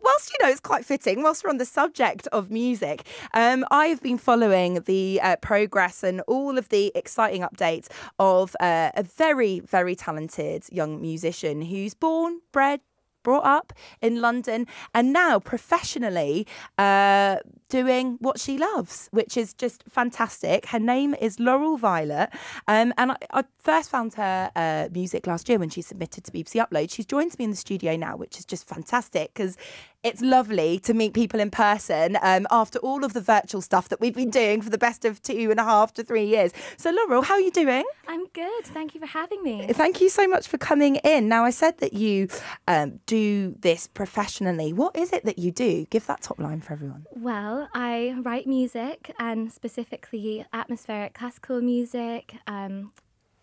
Whilst you know it's quite fitting, whilst we're on the subject of music, um, I've been following the uh, progress and all of the exciting updates of uh, a very, very talented young musician who's born, bred, brought up in London, and now professionally uh, doing what she loves, which is just fantastic. Her name is Laurel Violet, um, and I, I, first found her uh, music last year when she submitted to BBC Upload. She's joined me in the studio now, which is just fantastic because it's lovely to meet people in person um, after all of the virtual stuff that we've been doing for the best of two and a half to three years. So, Laurel, how are you doing? I'm good. Thank you for having me. Thank you so much for coming in. Now, I said that you um, do this professionally. What is it that you do? Give that top line for everyone. Well, I write music and specifically atmospheric classical music. Um,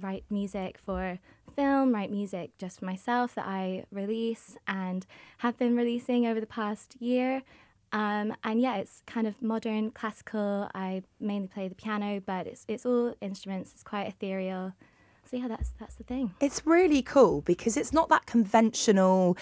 write music for film, write music just for myself that I release and have been releasing over the past year. Um, and yeah, it's kind of modern classical. I mainly play the piano, but it's it's all instruments. It's quite ethereal. So yeah, that's that's the thing. It's really cool because it's not that conventional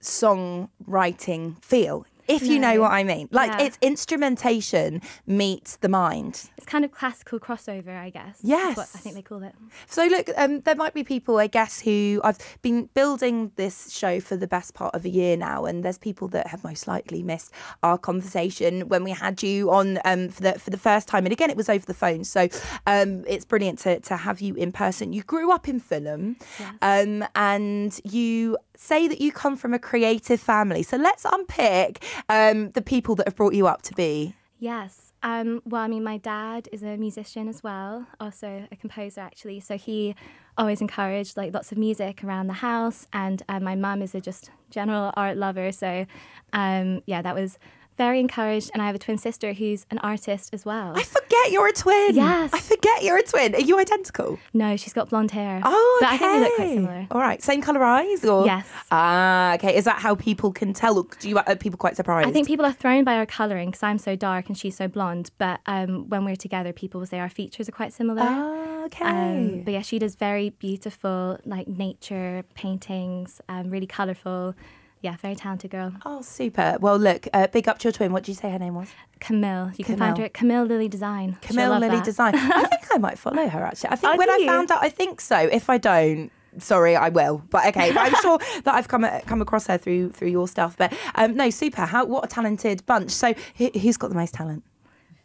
songwriting feel if you know what I mean. Like yeah. it's instrumentation meets the mind. It's kind of classical crossover, I guess. Yes. I think they call it. So look, um, there might be people, I guess, who I've been building this show for the best part of a year now, and there's people that have most likely missed our conversation when we had you on um, for the for the first time, and again it was over the phone. So um, it's brilliant to to have you in person. You grew up in Fulham, yes. Um, and you say that you come from a creative family. So let's unpick um, the people that have brought you up to be. Yes. Um, well, I mean, my dad is a musician as well, also a composer actually. So he always encouraged like lots of music around the house, and uh, my mum is a just general art lover. So um, yeah, that was very encouraged. And I have a twin sister who's an artist as well. I forget you're a twin. Yes. I forget you're a twin. Are you identical? No, she's got blonde hair. Oh, okay. But I think we look quite similar. All right. Same colour eyes? Or? Yes. Ah, okay. Is that how people can tell? Or do you, are people quite surprised? I think people are thrown by our colouring because I'm so dark and she's so blonde. But um, when we're together, people will say our features are quite similar. Ah, okay. Um, but yeah, she does very beautiful, like nature paintings, um, really colourful yeah, very talented girl. Oh, super. Well, look, uh, big up to your twin. What did you say her name was? Camille. You Camille. can find her at Camille Lily Design. Camille Lily that. Design. I think I might follow her actually. I think oh, when I found out, I think so. If I don't, sorry, I will. But okay, but I'm sure that I've come come across her through through your stuff. But um, no, super. How what a talented bunch. So who's got the most talent?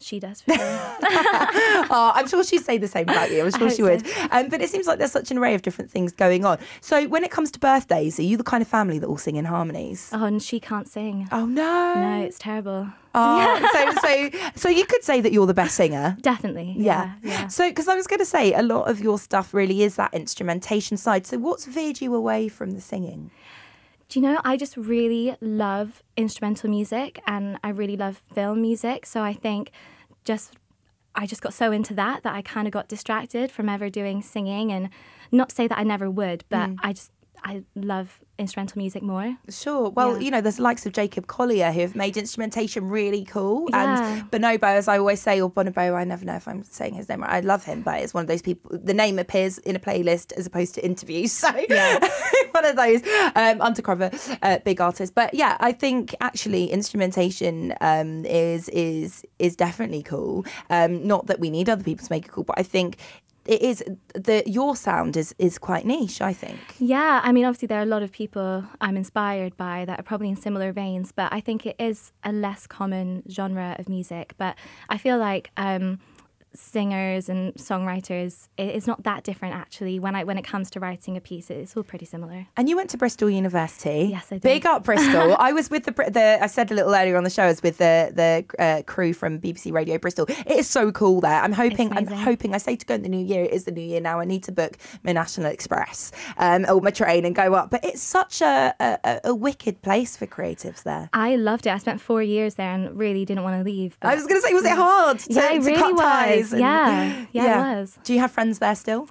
She does oh, I'm sure she'd say the same about you. I'm sure she would. So. Um, but it seems like there's such an array of different things going on. So when it comes to birthdays, are you the kind of family that will sing in harmonies? Oh, and she can't sing. Oh no. No, it's terrible. Oh, so so so you could say that you're the best singer. Definitely. Yeah. yeah, yeah. So because I was going to say a lot of your stuff really is that instrumentation side. So what's veered you away from the singing? Do you know, I just really love instrumental music and I really love film music. So I think just I just got so into that that I kind of got distracted from ever doing singing and not to say that I never would, but mm. I just I love instrumental music more. Sure. Well, yeah. you know, there's the likes of Jacob Collier who have made instrumentation really cool. Yeah. And Bonobo, as I always say, or Bonobo, I never know if I'm saying his name right. I love him, but it's one of those people, the name appears in a playlist as opposed to interviews. So yeah. one of those um, undercover uh, big artists. But yeah, I think actually instrumentation um, is is is definitely cool. Um, not that we need other people to make it cool, but I think it is the your sound is is quite niche i think. Yeah i mean obviously there are a lot of people i'm inspired by that are probably in similar veins but i think it is a less common genre of music but i feel like um, singers and songwriters, it's not that different actually. When I when it comes to writing a piece, it's all pretty similar. And you went to Bristol University. Yes, I did. Big up Bristol. I was with the the I said a little earlier on the show. I was with the the uh, crew from BBC Radio Bristol. It is so cool there. I'm hoping. I'm hoping. I say to go in the new year. It is the new year now. I need to book my National Express um, or my train and go up. But it's such a, a, a wicked place for creatives there. I loved it. I spent four years there and really didn't want to leave. I was going to say, was it hard? To, yeah, it really cut was. And, yeah, yeah, yeah, it was. Do you have friends there still?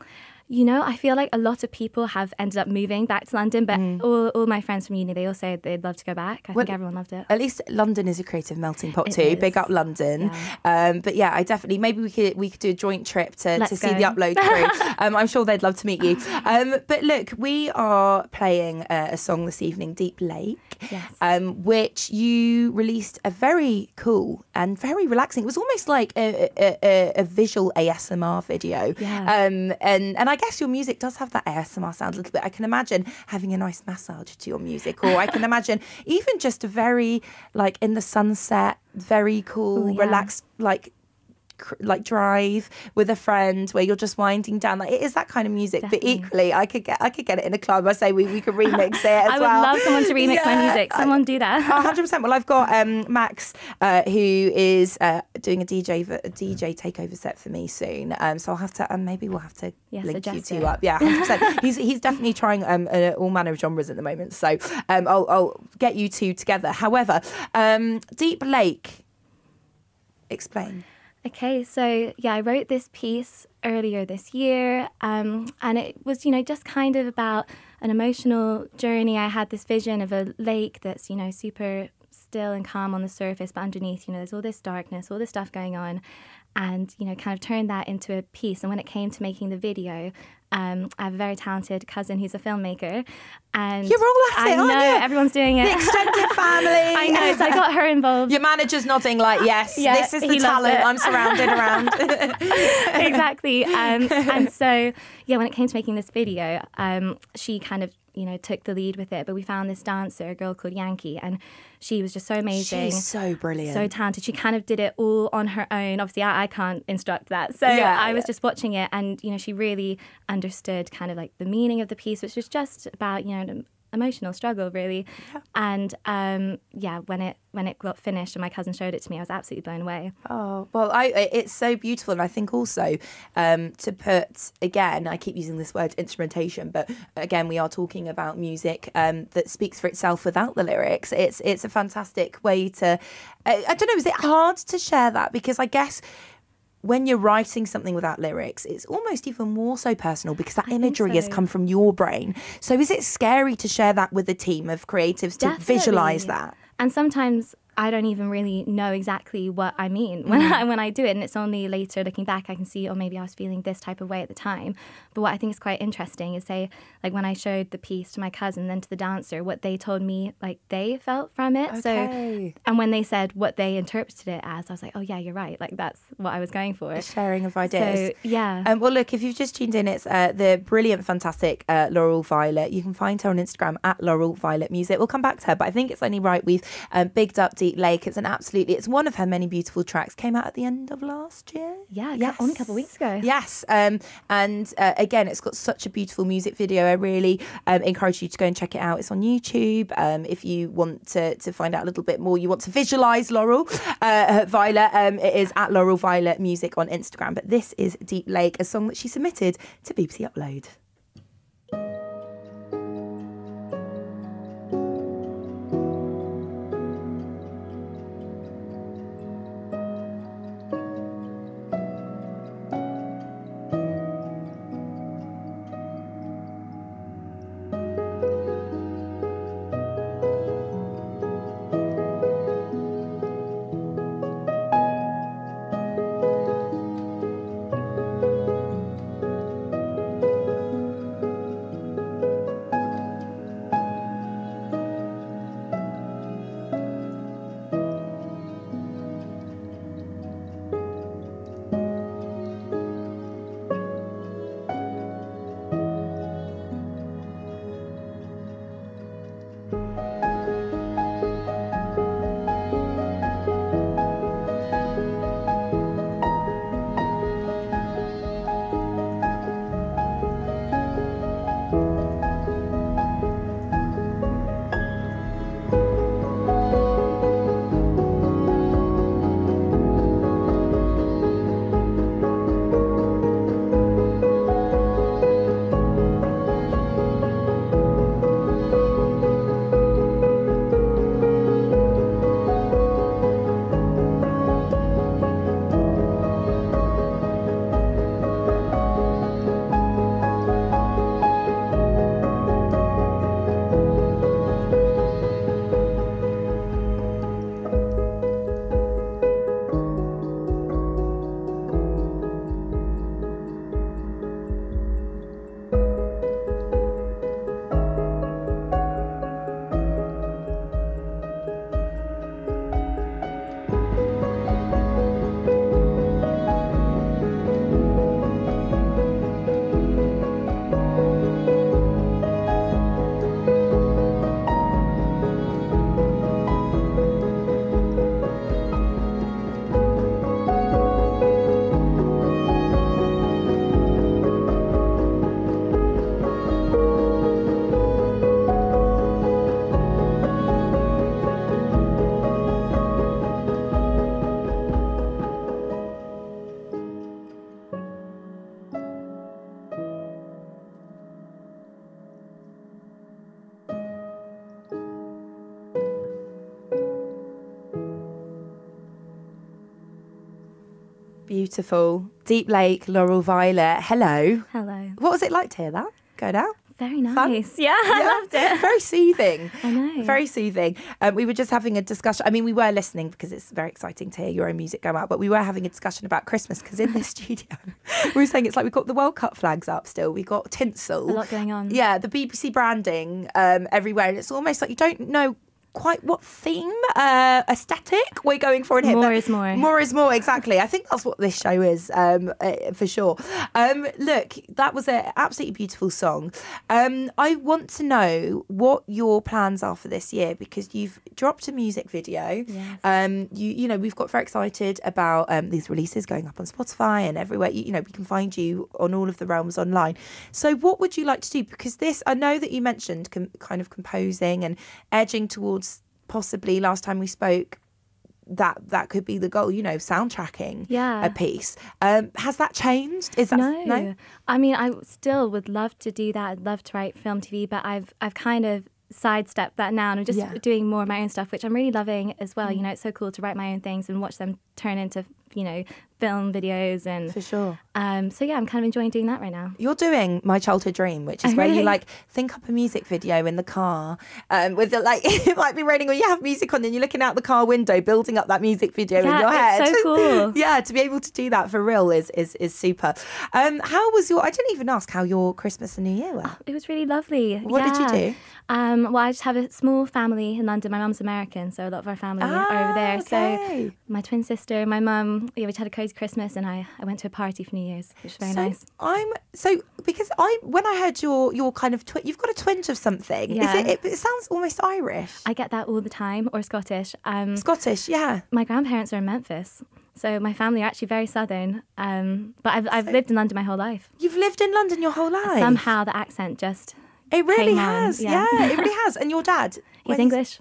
You know, I feel like a lot of people have ended up moving back to London, but Mm. all, all my friends from uni, they all say they'd love to go back. I Well, think everyone loved it. At least London is a creative melting pot It too. is. Big up London. Um, but yeah, I definitely maybe we could we could do a joint trip to, to see the upload crew. um, I'm sure they'd love to meet you. Um, but look, we are playing uh, a song this evening, Deep Lake, Yes. um, which you released a very cool and very relaxing. It was almost like a, a, a, a visual ASMR video. Yeah. Um, and and I guess your music does have that ASMR sound a little bit. I can imagine having a nice massage to your music, or I can imagine even just a very like in the sunset, very cool, Ooh, yeah. relaxed like like drive with a friend where you're just winding down like it is that kind of music but equally i could get i could get it in a club i say we, we could remix it as well. I would well love someone to remix my Yeah, music. I- Someone do that. Oh, 100%. Well, I've got um, Max, uh, who is uh, doing a DJ a DJ takeover set for me soon. Um, so I'll have to, um, maybe we'll have to Yeah, link you two it. up. Yeah, 100%. he's, he's definitely trying um, uh, all manner of genres at the moment. So um, I'll, I'll get you two together. However, um, Deep Lake, explain. Okay, so yeah, I wrote this piece earlier this year, um, and it was, you know, just kind of about an emotional journey. I had this vision of a lake that's, you know, super still and calm on the surface, but underneath, you know, there's all this darkness, all this stuff going on, and you know, kind of turned that into a piece. And when it came to making the video, um, I have a very talented cousin who's a filmmaker, and You're all at I it, know aren't you? everyone's doing it. The extended family. I know, so I got her involved. Your manager's nodding like, yes, Yeah, this is the talent. I'm surrounded around. exactly. Um, and so, yeah, when it came to making this video, um, she kind of, you know, took the lead with it. But we found this dancer, a girl called Yankee, and she was just so amazing. She's so brilliant. So talented. She kind of did it all on her own. Obviously, I, I can't instruct that. So Yeah, I was yeah. just watching it, and you know, she really understood kind of like the meaning of the piece, which was just about you know emotional struggle, really. And um, yeah, when it when it got finished and my cousin showed it to me, I was absolutely blown away. Oh well, I it's so beautiful, and I think also um, to put again, I keep using this word instrumentation, but again, we are talking about music um, that speaks for itself without the lyrics. It's it's a fantastic way to. I, I don't know. Is it hard to share that because I guess. When you're writing something without lyrics, it's almost even more so personal because that think imagery has come from your brain. So, is it scary to share that with a team of creatives to visualize that? And sometimes I don't even really know exactly what I mean when Mm. I when I do it, and it's only later looking back I can see, oh, maybe I was feeling this type of way at the time. But what I think is quite interesting is say, like when I showed the piece to my cousin, then to the dancer, what they told me, like they felt from it. Okay. So, and when they said what they interpreted it as, I was like, oh yeah, you're right. Like that's what I was going for. Sharing of ideas. So yeah. Um, well, look, if you've just tuned in, it's uh, the brilliant, fantastic uh, Laurel Violet. You can find her on Instagram at Laurel Violet Music. We'll come back to her, but I think it's only right we've um, bigged up Deep Lake. It's an absolutely, it's one of her many beautiful tracks. Came out at the end of last year. Yeah, yeah, only a couple of weeks ago. Yes, um, and uh, again, it's got such a beautiful music video. I really um, encourage you to go and check it out. It's on YouTube. Um, if you want to, to find out a little bit more, you want to visualize Laurel uh, Violet. Um, it is at Laurel Violet Music on Instagram. But this is Deep Lake, a song that she submitted to BBC Upload. Beautiful. Deep Lake, Laurel Violet. Hello. Hello. What was it like to hear that? Go down. Very nice. Yeah, I loved it. Very soothing. I know. Very soothing. Um, we were just having a discussion. I mean, we were listening because it's very exciting to hear your own music go out, but we were having a discussion about Christmas because in this studio, we were saying it's like we've got the World Cup flags up still. We've got tinsel. A lot going on. Yeah, the BBC branding um, everywhere. And it's almost like you don't know quite what theme uh, aesthetic we're going for in here. More is more. More is more, exactly. I think that's what this show is um, uh, for sure. Um, look, that was an absolutely beautiful song. Um, I want to know what your plans are for this year because you've dropped a music video. Yes. Um, you, you know, we've got very excited about um, these releases going up on Spotify and everywhere. You, you know, we can find you on all of the realms online. So, what would you like to do? Because this, I know that you mentioned com- kind of composing and edging towards possibly last time we spoke that that could be the goal you know soundtracking Yeah. a piece um has that changed is that no. I mean, I still would love to do that. I'd love to write film TV, but I've I've kind of sidestepped that now and I'm just Yeah. Mm. doing more of my own stuff, which I'm really loving as well. You know, it's so cool to write my own things and watch them turn into, you know, film videos and for sure um so yeah, I'm kind of enjoying doing that right now. you're doing my childhood dream, which is Oh, where you like think up a music video in the car, um, with the, like it might be raining or you have music on, and you're looking out the car window, building up that music video in your head. it's so cool. yeah, to be able to do that for real is is is super. Um, how was your? I didn't even ask how your Christmas and New Year were. It was really lovely. What did you do? Um, well, I just have a small family in London. My mum's American, so a lot of our family are over there. Ah, okay. So my twin sister, my mum, yeah, we had a Christmas, and I, I went to a party for New Year's, which was very so nice. I'm so because I when I heard your your kind of twi- you've got a twinge of something. Is Yeah. it, it? It sounds almost Irish, I get that all the time, or Scottish. Um, Scottish. Yeah. my grandparents are in Memphis, so my family are actually very southern. Um, but I've, I've lived in London my whole life. You've lived in London your whole life. Somehow the accent just It really has. Yeah. yeah. it really has. And your dad? he's English.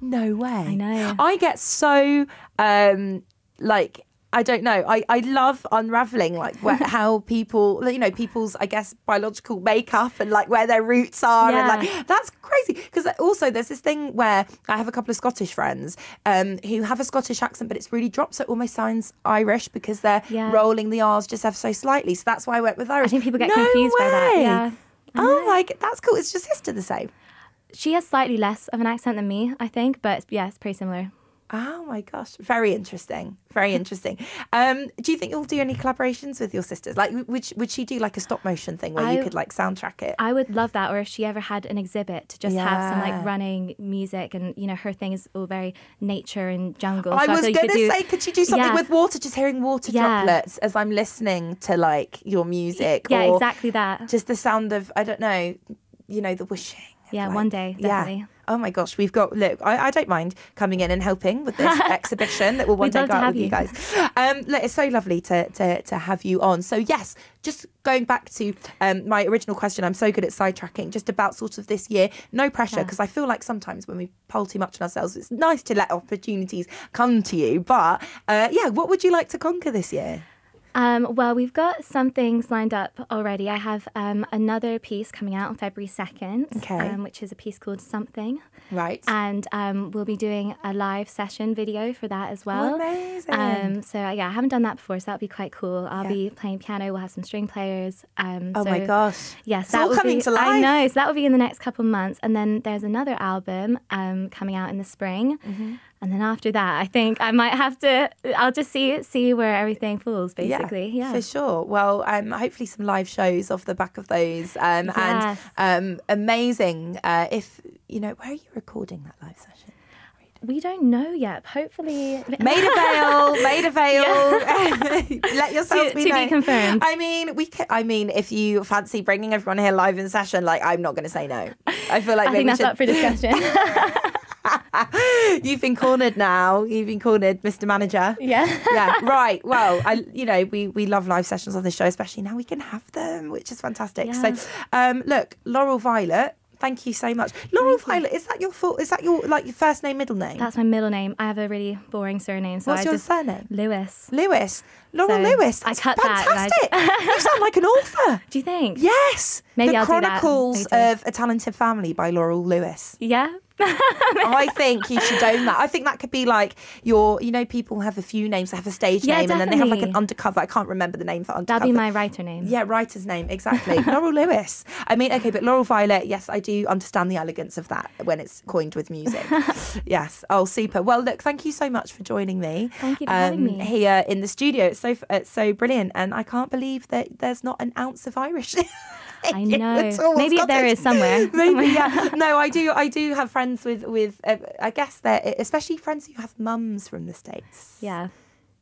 No way. I know. I get so um like I don't know. I, I love unraveling like where, how people, you know, people's I guess biological makeup and like where their roots are and like that's crazy. Because also there's this thing where I have a couple of Scottish friends um who have a Scottish accent, but it's really dropped, so it almost sounds Irish because they're Yeah. rolling the R's just ever so slightly. So that's why I went with Irish. I think people get No confused by that. Yeah. Oh like that's cool. It's your sister the same. She has slightly less of an accent than me, I think, but yeah, it's pretty similar. Oh my gosh, very interesting. Very interesting. Um, do you think you'll do any collaborations with your sisters? Like, would she, would she do like a stop motion thing where you could like soundtrack it? I would love that, or if she ever had an exhibit to just have some like running music, and you know her thing is all very nature and jungle. I so was gonna could do- say, could she do something Yeah. with water? Just hearing water Yeah. droplets as I'm listening to like your music. Yeah, exactly that. Just the sound of I don't know, you know, the wishing. Yeah, like- one day, Yeah. definitely. Oh my gosh, we've got look. I, I don't mind coming in and helping with this exhibition that we'll one We'd day go out with you you. guys. Um, look, it's so lovely to, to to have you on. So yes, just going back to um, my original question. I'm so good at sidetracking. Just about sort of this year. No pressure Yeah. because I feel like sometimes when we poll too much on ourselves, it's nice to let opportunities come to you. But uh, yeah, what would you like to conquer this year? Um, well, we've got some things lined up already. I have um, another piece coming out on February 2nd, Okay. um, which is a piece called Something. Right. And um, we'll be doing a live session video for that as well. amazing. Um, so, yeah, I haven't done that before, so that'll be quite cool. I'll Yeah. be playing piano, we'll have some string players. Um, oh so, my gosh. Yes, It's that all will coming be, to life. I know. So that will be in the next couple of months, and then there's another album um, coming out in the spring, Mm-hmm. And then after that, I think I might have to. I'll just see see where everything falls, basically. Yeah. for sure. Well, um, hopefully some live shows off the back of those, um, Yes. and um, amazing. Uh, if you know, where are you recording that live session? We don't know yet. Hopefully, Maida Vale, Maida Vale. Let yourselves To- be to be confirmed. I mean, we. Can, I mean, if you fancy bringing everyone here live in session, like I'm not going to say no. I feel like I maybe think that's we up for discussion. You've been cornered now. You've been cornered, Mr. Manager. yeah. yeah, right. Well, I, you know, we we love live sessions on this show, especially now we can have them, which is fantastic. Yeah. So, um, look, Laurel Violet, thank you so much. Laurel Violet, is that your full? Is that your like your first name, middle name? That's my middle name. I have a really boring surname, so What's I your just surname? Lewis. Lewis. Laurel So, Lewis. I cut that and I- fantastic. you sound like an author. Do you think? Yes. Maybe the I'll Chronicles of a Talented Family by Laurel Lewis. Yeah. I think you should own that. I think that could be like your, you know, people have a few names, they have a stage Yeah, name, and then they have like an undercover. I can't remember the name for undercover. That'd be my writer name. Yeah, writer's name, exactly. Laurel Lewis. I mean, okay, but Laurel Violet, yes, I do understand the elegance of that when it's coined with music. yes. Oh, super. Well, look, thank you so much for joining me. um, Thank you for having me. Here in the studio. It's so it's so brilliant. And I can't believe that there's not an ounce of Irish. I know. Maybe there Scottish. is somewhere. Maybe, yeah. No, I do. I do have friends with with. Uh, I guess they're especially friends who have mums from the states. Yeah.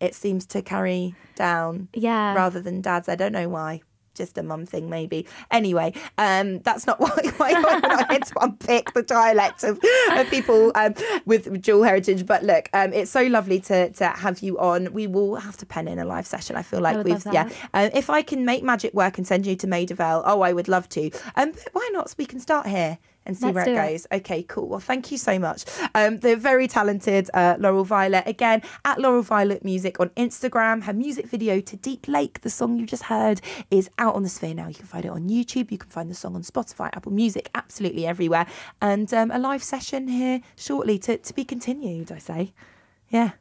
It seems to carry down Yeah. rather than dads. I don't know why. Just a mum thing, maybe. Anyway, um, that's not why, why I had to unpick the dialect of, of people um, with dual heritage. But look, um, it's so lovely to, to have you on. We will have to pen in a live session. I feel like would we've yeah. Um, if I can make magic work and send you to Maida Vale, oh, I would love to. Um, but why not? So we can start here and see Let's where it do it. goes. Okay, cool. Well, thank you so much. Um, the very talented uh, Laurel Violet, again, at Laurel Violet Music on Instagram. Her music video to Deep Lake, the song you just heard, is out on the sphere now. You can find it on YouTube. You can find the song on Spotify, Apple Music, absolutely everywhere. And um, a live session here shortly to, to be continued, I say. Yeah.